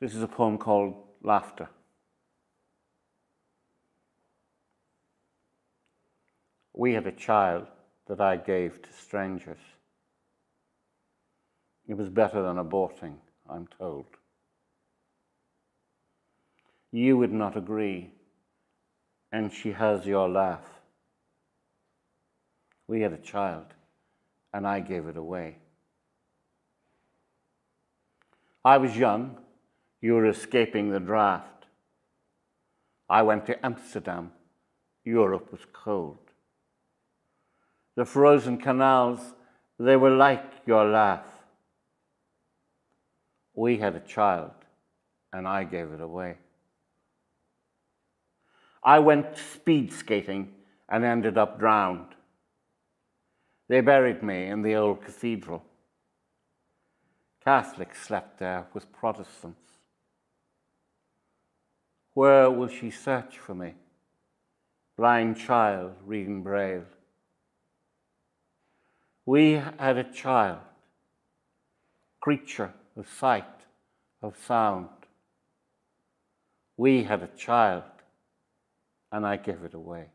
This is a poem called Laughter. We had a child that I gave to strangers. It was better than aborting, I'm told. You would not agree, and she has your laugh. We had a child, and I gave it away. I was young, you were escaping the draft. I went to Amsterdam, Europe was cold. The frozen canals, they were like your laugh. We had a child, and I gave it away. I went speed skating and ended up drowned. They buried me in the old cathedral. Catholics slept there with Protestants. Where will she search for me? Blind child reading Braille. We had a child, creature of sight, of sound. We had a child, and I gave it away.